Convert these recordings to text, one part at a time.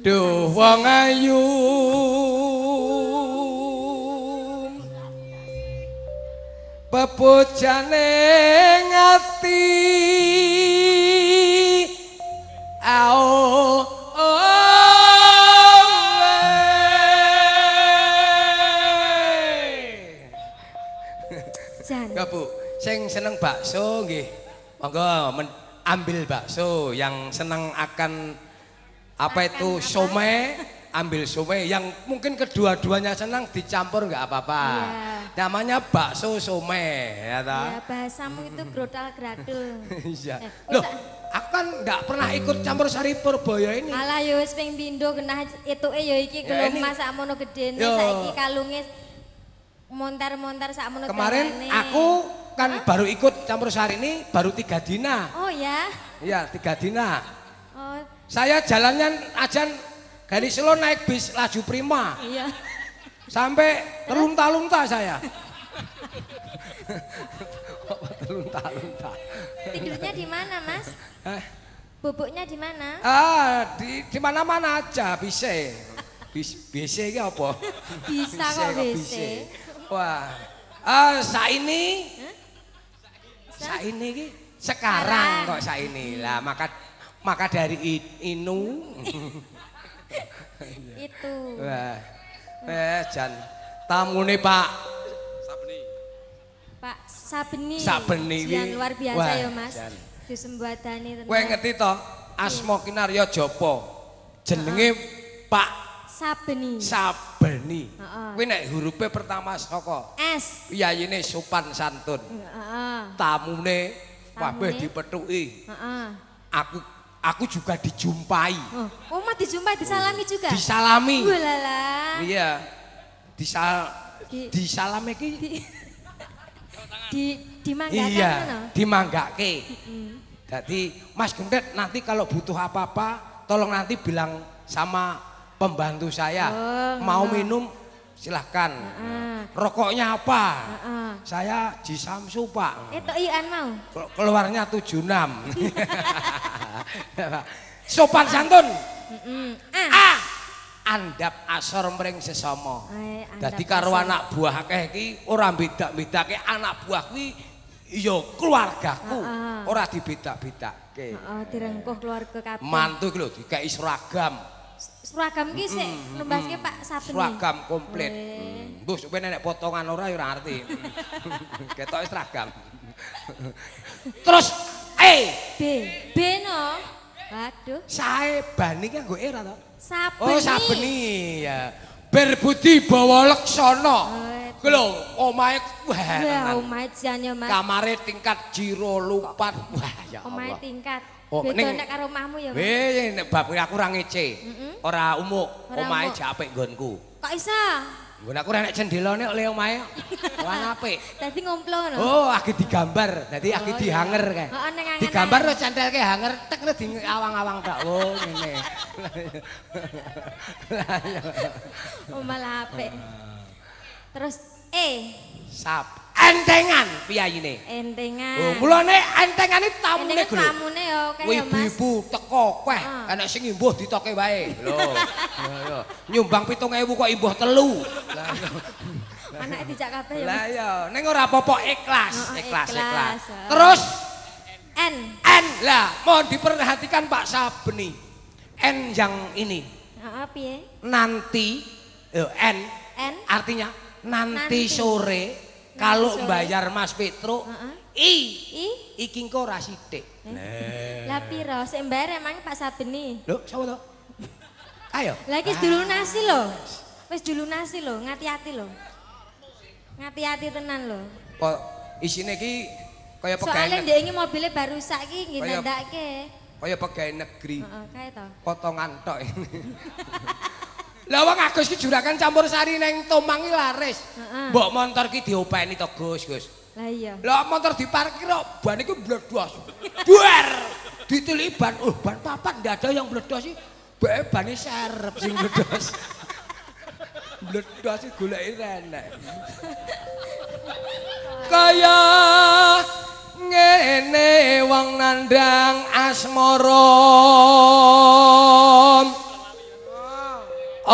Duh wong ayu. Bebojane ngati. Ao. Enggak Bu, sing seneng bakso nggih. Monggo ambil bakso. Yang senang akan apa itu somai ambil somai yang mungkin kedua-duanya senang dicampur nggak apa-apa. Iya. Namanya bakso somai ya toh. Ya bahasamu itu grodal gradul. Iya. Eh, Loh, aku kan nggak pernah ikut campur sari Purboyo ini. Alah yo wis ping pindho genah etuke yo iki Ya, ini- gelomas sakmono gedene saiki kalunge montar-montar sakmono Kemarin dawane. aku kan baru ikut campur sari ini baru tiga dina. Oh ya. Iya, tiga dina. Saya jalannya ajan dari Solo naik bis laju prima. iya. Sampai terlunta-lunta saya. terlunta-lunta. Tidurnya di mana, Mas? Eh, Bubuknya di mana? ah, di di mana-mana aja bisa. Bis bisa iki apa? Bisa kok WC. Wah. Ah, sa ini sa ini iki sekarang kok sa ini. Lah maka maka dari i- inu Itu. Wah. Eh, jan tamune Pak Pak Sabeni. Sabeni wi. Jian luar biasa Wah, ya, Mas. Jan. Disembadani tenan. Kowe ngerti to? Asma Kinarya Japa. Jenenge Pak Sabeni. Sabeni. Heeh. Kuwi nek hurufe pertama saka S. piyayine sopan santun. Heeh. Tamune kabeh dipethuki. Heeh. Aku aku juga dijumpai. Oh, oh mah dijumpai disalami juga. Disalami. Walala. Iya. Disal Di- disalami ki Di dimanggakan iya, ngono. dimanggake. Mm. Jadi Mas Gundet nanti kalau butuh apa-apa tolong nanti bilang sama pembantu saya. Oh, Mau ngono. minum silahkan. Heeh. Rokoknya apa? Heeh. Saya Ji Samsu Pak. Itu ian mau. Kel- Keluarnya 76. Sopan santun. Heeh. Ah. Ah, andap asor mring sesama. Eh, Dadi karo anak buah akeh iki ora bedak-bedake anak buah kuwi ya keluargaku. Ora dibedak-bedake. Heeh, direngkuh keluarga kabeh. Mantu iki lho dikeki seragam. Seragam ki sik nembaske Pak Sabeni. Seragam komplit. Hmm. Mbus kowe nek potongan ora ya ora ngerti. Ketoke seragam. Terus eh B. B no. Waduh. sae bani ki nggo era to? Sabeni. Oh, sabeni ya. Berbudi bawa leksana. Lho, omahe wah. Ya, omahe jan ya, Mas. Kamare tingkat jiro lupat. Wah, ya Omahe Allah. tingkat. Oh, Beda nek karo omahmu ya. Weh, nek bab aku ora ngece. Ora umuk, Ora omahe umuk. jak apik nggonku. Kok iso? Nggon aku ora nek jendelane oleh omahe. Ora apik. Dadi ngomplo ngono. Oh, agi digambar. Dadi agi Oh, dihanger kae. Heeh, ning angen-angen. Digambar terus centelke hanger tek terus di awang-awang tak. Oh, ngene. Oh, malah apik. Terus E, Sap. Entengan piyayine. entengan. Oh, mulane entengane tamune Entengan lho. tamune ya oke Kuwi ya, Mas. ibu teko kweh, Ah. enek sing imbuh ditoke wae. Lho. Ya, ya. Nyumbang 7000 kok imbuh telu. Lah iya. Anake dijak kabeh ya. Lah Mas. iya, ning ora apa-apa ikhlas, Oh, ikhlas, ikhlas. ikhlas. Oh. Terus N. N lah, mohon diperhatikan Pak Sabeni. N yang ini Heeh, piye? nanti eh, N N. artinya nanti, Nanti. sore kalau bayar Mas Petro. I I. iki engko ora sithik. Lah piro? Sik mbayar emang Pak Sabeni. Lho, sapa to? Ayo. Lah iki dilunasi lho. Wis dilunasi lho, ngati-ati lho. Ngati-ati tenan lho. Kok isine iki kaya pegawai Soalnya neg- ndek iki mobilnya baru sak iki nggih ndandake. kaya pegawai negeri. Heeh, kae to. Potongan tok ini. Lah wong Agus ki juragan campur sari ning Tomang iki laris. Mbok motor ki diopeni to Gus, Gus. Lah iya. Lah motor diparkir kok ban iku meledos. Duar. Ditili ban, oh ban papat ndak ada yang meledos sih. Bae bane serep sing meledos. meledos sih goleki renek. Kaya ngene wong nandang asmara.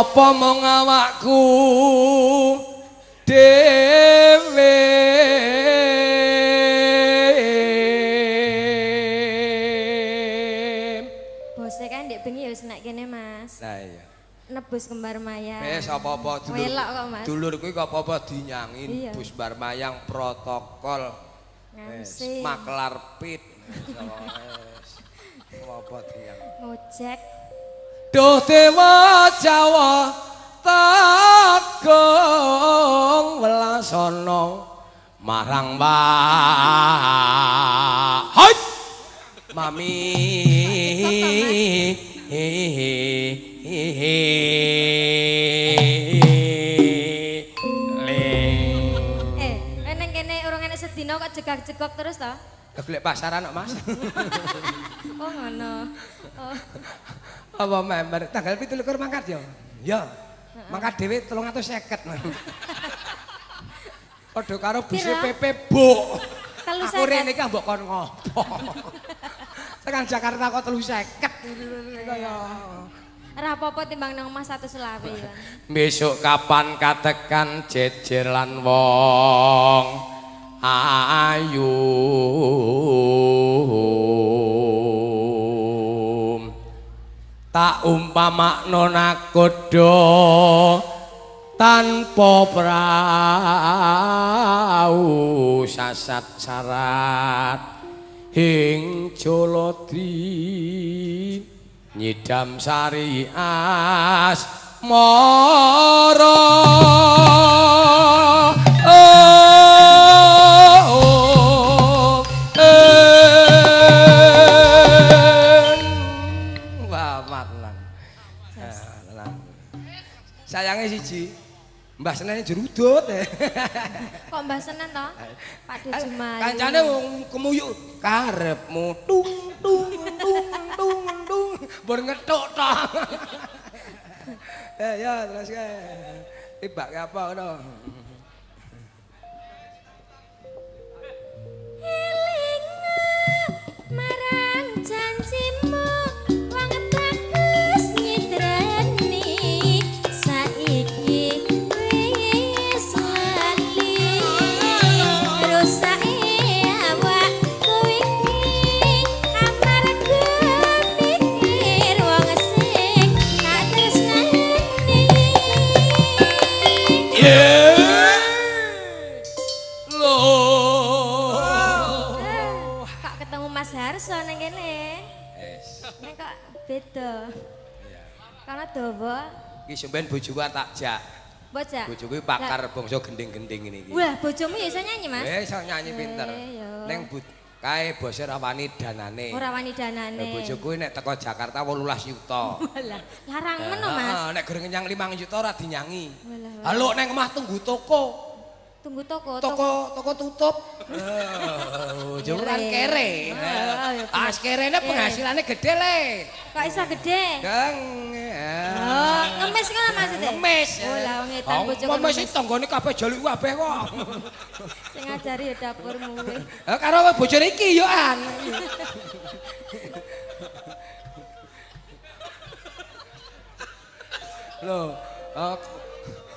Apa mung awakku dhewe Bose kan ndek bengi ya wis nek kene, Mas. Nah iya. Nebus kembar maya. Wis apa-apa dulur. Welok kok, Mas. Dulur kuwi kok apa-apa dinyangin Iya. bus bar mayang protokol. Ngamsi. maklar pit. Wis. Apa dinyang. Ngojek. Duh dewa Jawa takung welasana marang Mbah. Hai. Mami. Eh, kowe nang kene urung enek sedina kok jegak-jegok terus to? Golek pasaran kok, Mas. Oh ngono. Oh. Apa member tanggal 17 mangkat ya? Ya. Mangkat dhewe 350. Padha karo Pira? PP Buk. Telu Aku rene iki mbok kon ngopo. Tekan Jakarta kok 350. Kaya Ora apa-apa timbang nang Mas 100 selawe ya. besok kapan katekan jejer lan wong ayu. Tak umpamakno nakoda tanpa prau sasat sarat. Ing jolodri nyidam sari as mara. oh, Mbah Senen jerudut. Kok Mbah Senen to? Pak Jumayu. Kancane wong kemuyuk karepmu tung tung tung tung tung bar ngethuk to. Eh ya terus kae. Tibak apa ngono. Iki sampean bojoku tak jak. bocah Bojoku pakar bangsa gending-gending iki. Wah, bojomu ya iso nyanyi, Mas? Wes iso nyanyi pinter. Ning kae bose ra wani danane. Ora wani Lah danane. bojoku nek teko Jakarta 18 juta. Walah, larang meno, Mas. Ah, nek goreng nyang 5 juta ora dinyangi. Halo nek omah tunggu toko. Tunggu toko, Toko toko tutup. Oh, Joran Kere. kere. Ya bener. Ah, kerene penghasilannya gede le. Kok iso gede? Kang. Oh, ngemis ngono maksudnya? Ngemis. Oh, lah wong edan bojoku Ngemis ngemis. iki tanggane kabeh jalu kabeh kok. Sing ngajari ya dapurmu kuwi. Eh, Karo bojone iki yo an. Loh, eh,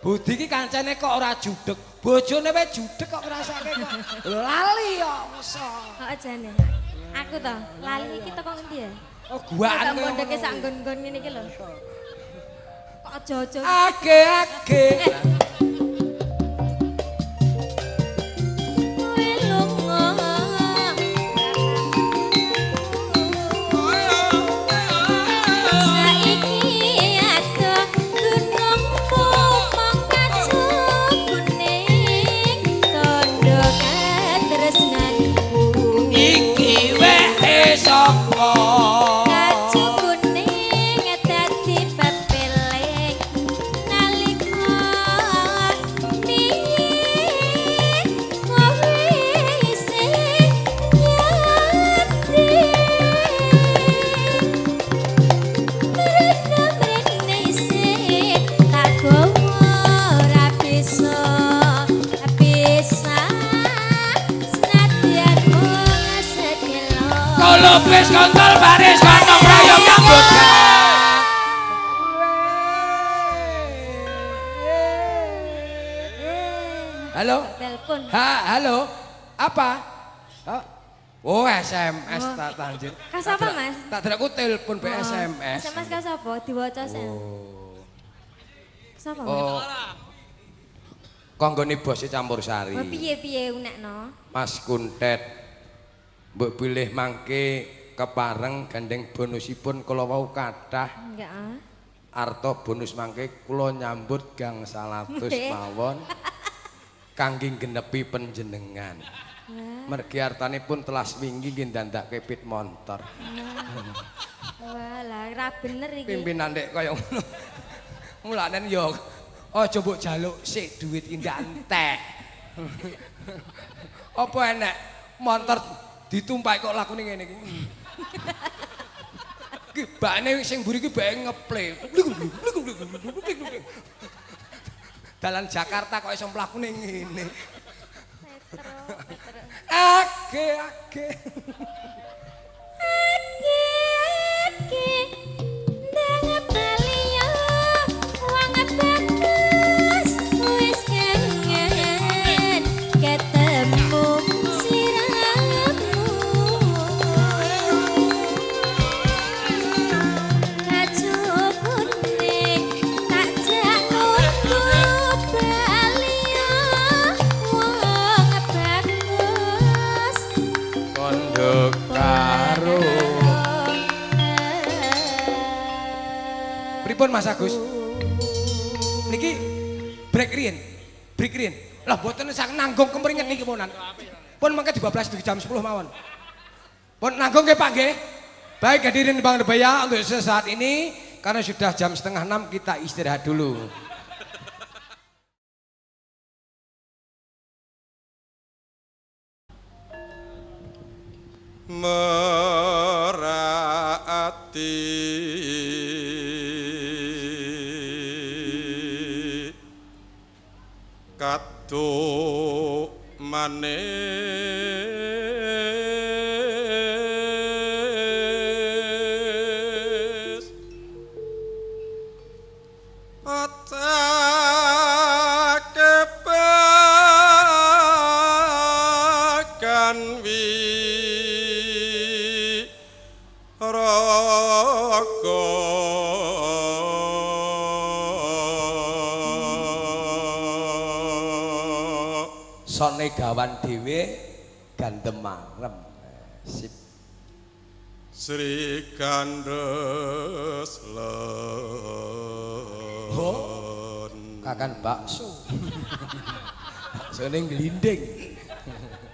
Budi iki kancane kok ora judeg. Bojone wae judeg kok ngrasake kok. Lali kok masa. Kok ajane? Aku to, lali iki teko ngendi ya? Oh, Kok guaan kowe mondeke sak nggon-nggon ngene iki lho. Kok aja-aja. Age-age. lupis kontol baris kantong rayong nyambut Halo? Telepon. Ha, halo. Apa? Oh, oh SMS oh. tak lanjut. Kasapa, Mas? Tak diraku telepon be SMS. SMS kasapa? Diwaca sen. Oh. Kasapa? Oh. oh. Konggone bos e campur sari. Oh, piye-piye unekno? Mas Kuntet. Mbok pilih mangke kepareng gandeng bonusipun kula wau kathah. Enggak ah. Arto bonus mangke kula nyambut gang 100 Nggih. mawon. Kangge genepi panjenengan. Wah, Mergi artanipun telas wingi nggih ndandake pit montor. wah lah ra bener iki. Pimpinan dek kaya ngono. Mulane yo aja mbok jaluk sik duit indak entek. Apa enek montor ditumpaki kok lakune ngene iki. Ki bakne sing mburi ki bae ngeple. Dalan Jakarta kok iso mlakune ngene. Petro, Petro. Age age. Pripun Mas Agus? Niki break riyen. Break riyen. Lah mboten sak nanggung kemringet niki ponan. Pun mangke dibablas di jam 10 mawon. Pun nanggung Pak nggih. Baik hadirin Bang Rebaya untuk sesaat ini karena sudah jam setengah enam kita istirahat dulu. merati katu manis gawan dhewe gandem marem. Sip. Sri Gandes Oh. Lon Kakan bakso. Baksone glinding.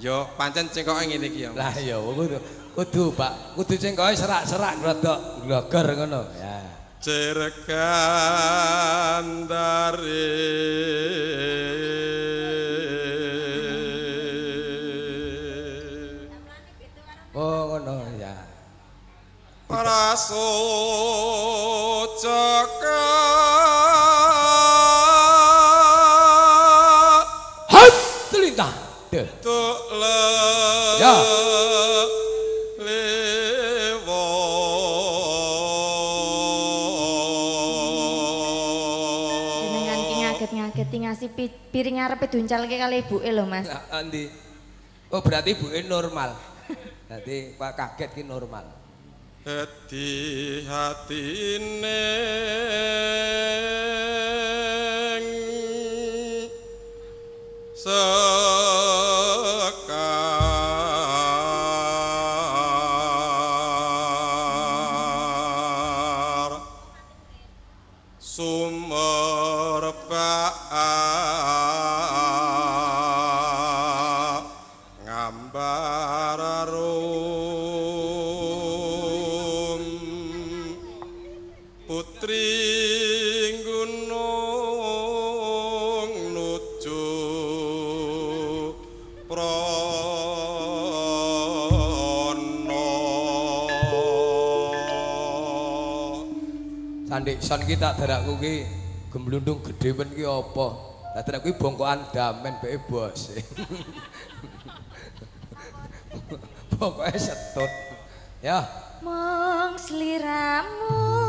Yo pancen cengkoke ngene iki ya. Lah ya kudu kudu Pak, kudu cengkoke serak-serak rodok glogor ngono. Ya. Cirgandari Oh Prasojaka Hat telintah. Deh. Tuk le Ya. lewo Jenengan ki ngaget-ngaget ngasih pi- piring arepe duncalke kali ibuke lho, Mas. Nah, Andi. Oh berarti ibuke normal. Berarti Pak kaget ki normal. Hati hatine son ki tak darakku ki gemblundung gedhe men ki apa? Tak darakku ki bongkokan damen bae bos. Pokoke setut. Ya. Mong sliramu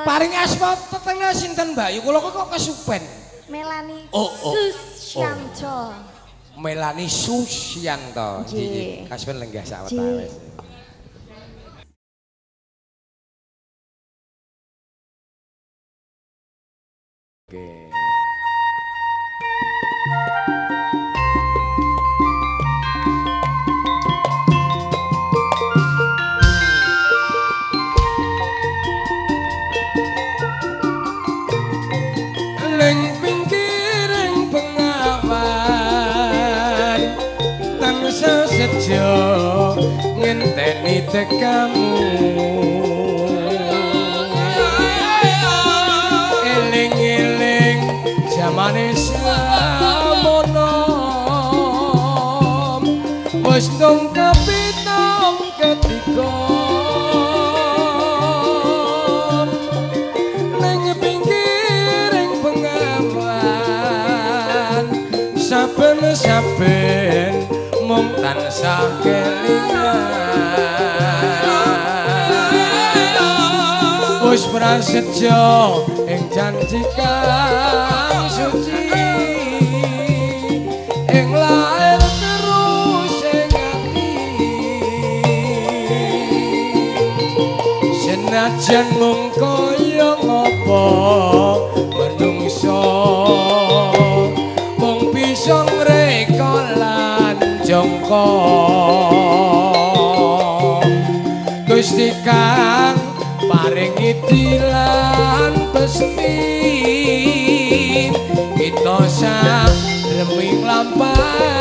Paring asma tetene sinten Mbak Yu? Kula kok kesupen. Melani Oh, oh. Susyanto. Melani Susyanto. Nggih. Kaspen lenggah Nggih. sawetawis. Oke. Ning ngenteni tekamu eling-eling zamane samono wis dong kapitom ketika ning pinggiring pengawan saben-saben prasetyo ing janji kang suci. Ing lair terus ing ati. Senajan mung pesti kita sak reming lampai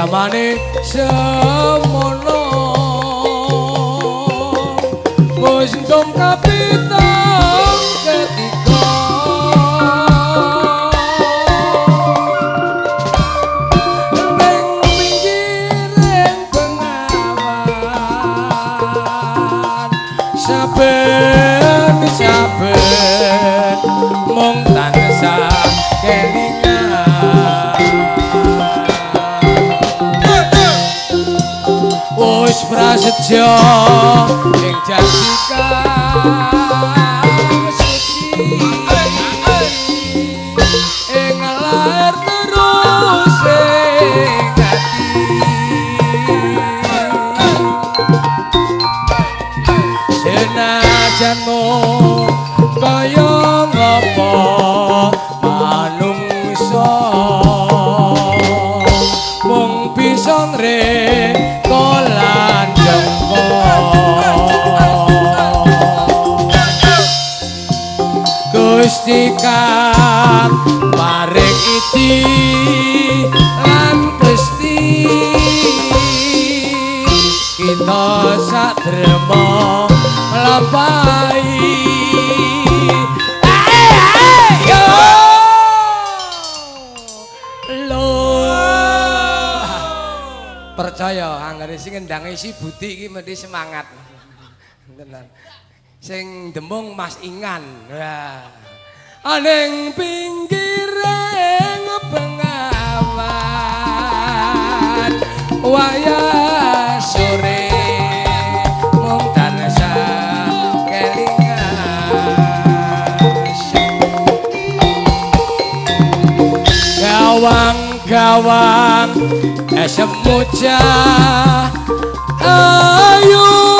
jamane semono prasetyo ing janji kang suci ing lair terus ing ati senajan Gusti Kang paring iti lan pesti kita satrema nglampahi ayo lo! Percaya anggere sing ngendangi si Budi iki mesti semangat. Tenan. Sing demung Mas Ingan. Wah aning pinggiring pengawan wayah sore mung tansah kelingan. Gawang gawang esem eh, bocah ayo.